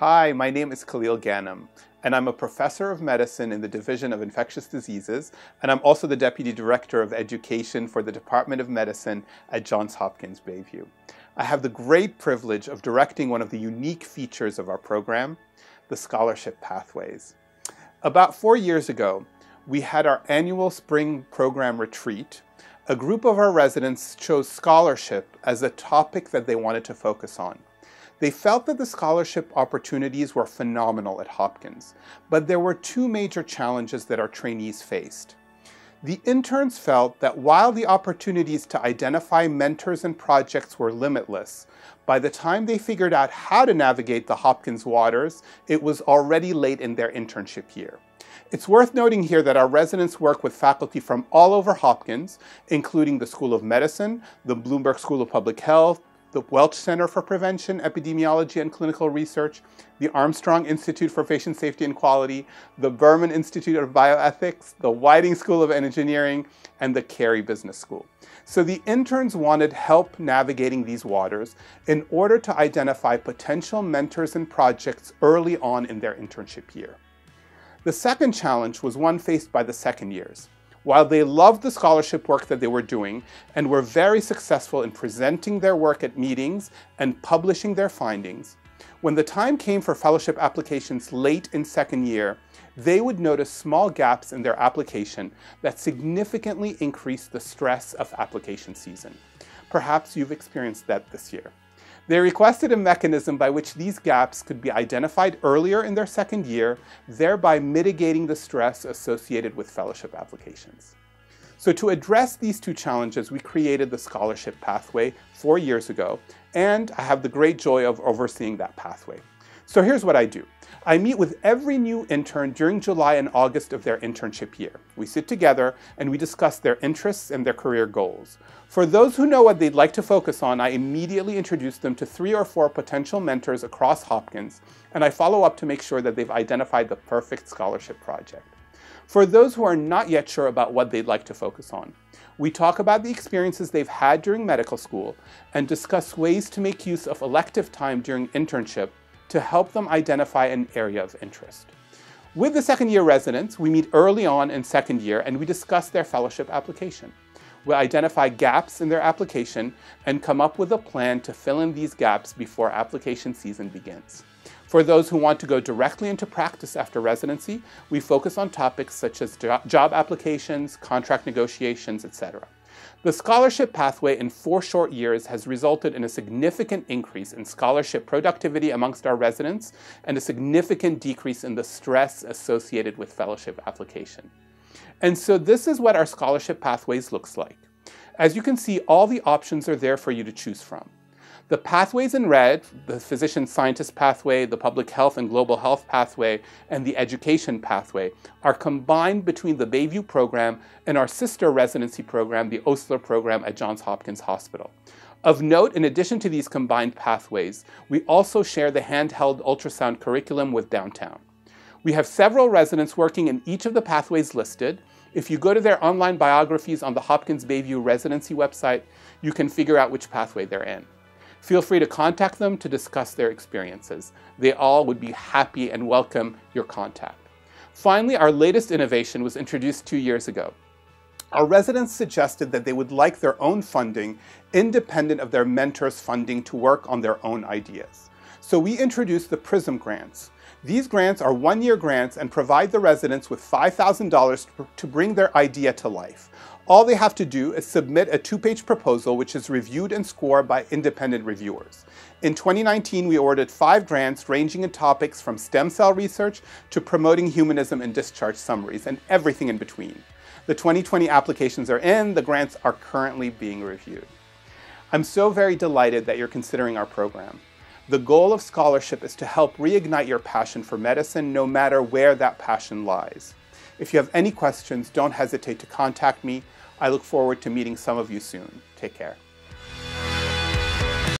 Hi, my name is Khalil Ghanem, and I'm a professor of medicine in the Division of Infectious Diseases, and I'm also the Deputy Director of Education for the Department of Medicine at Johns Hopkins Bayview. I have the great privilege of directing one of the unique features of our program, the scholarship pathways. About four years ago, we had our annual spring program retreat. A group of our residents chose scholarship as a topic that they wanted to focus on. They felt that the scholarship opportunities were phenomenal at Hopkins, but there were two major challenges that our trainees faced. The interns felt that while the opportunities to identify mentors and projects were limitless, by the time they figured out how to navigate the Hopkins waters, it was already late in their internship year. It's worth noting here that our residents work with faculty from all over Hopkins, including the School of Medicine, the Bloomberg School of Public Health, the Welch Center for Prevention, Epidemiology, and Clinical Research, the Armstrong Institute for Patient Safety and Quality, the Berman Institute of Bioethics, the Whiting School of Engineering, and the Carey Business School. So the interns wanted help navigating these waters in order to identify potential mentors and projects early on in their internship year. The second challenge was one faced by the second years. While they loved the scholarship work that they were doing and were very successful in presenting their work at meetings and publishing their findings, when the time came for fellowship applications late in second year, they would notice small gaps in their application that significantly increased the stress of application season. Perhaps you've experienced that this year. They requested a mechanism by which these gaps could be identified earlier in their second year, thereby mitigating the stress associated with fellowship applications. So to address these two challenges, we created the scholarship pathway four years ago, and I have the great joy of overseeing that pathway. So here's what I do. I meet with every new intern during July and August of their internship year. We sit together and we discuss their interests and their career goals. For those who know what they'd like to focus on, I immediately introduce them to three or four potential mentors across Hopkins, and I follow up to make sure that they've identified the perfect scholarship project. For those who are not yet sure about what they'd like to focus on, we talk about the experiences they've had during medical school and discuss ways to make use of elective time during internship to help them identify an area of interest. With the second year residents, we meet early on in second year and we discuss their fellowship application. We identify gaps in their application and come up with a plan to fill in these gaps before application season begins. For those who want to go directly into practice after residency, we focus on topics such as job applications, contract negotiations, etc. The scholarship pathway in four short years has resulted in a significant increase in scholarship productivity amongst our residents and a significant decrease in the stress associated with fellowship application. And so this is what our scholarship pathways looks like. As you can see, all the options are there for you to choose from. The pathways in red, the physician scientist pathway, the public health and global health pathway, and the education pathway, are combined between the Bayview program and our sister residency program, the Osler program at Johns Hopkins Hospital. Of note, in addition to these combined pathways, we also share the handheld ultrasound curriculum with Downtown. We have several residents working in each of the pathways listed. If you go to their online biographies on the Hopkins Bayview residency website, you can figure out which pathway they're in. Feel free to contact them to discuss their experiences. They all would be happy and welcome your contact. Finally, our latest innovation was introduced two years ago. Our residents suggested that they would like their own funding independent of their mentors' funding to work on their own ideas. So we introduced the PRISM grants. These grants are one-year grants and provide the residents with $5,000 to bring their idea to life. All they have to do is submit a two-page proposal which is reviewed and scored by independent reviewers. In 2019, we awarded five grants ranging in topics from stem cell research to promoting humanism and discharge summaries and everything in between. The 2020 applications are in, the grants are currently being reviewed. I'm so very delighted that you're considering our program. The goal of scholarship is to help reignite your passion for medicine no matter where that passion lies. If you have any questions, don't hesitate to contact me. I look forward to meeting some of you soon. Take care.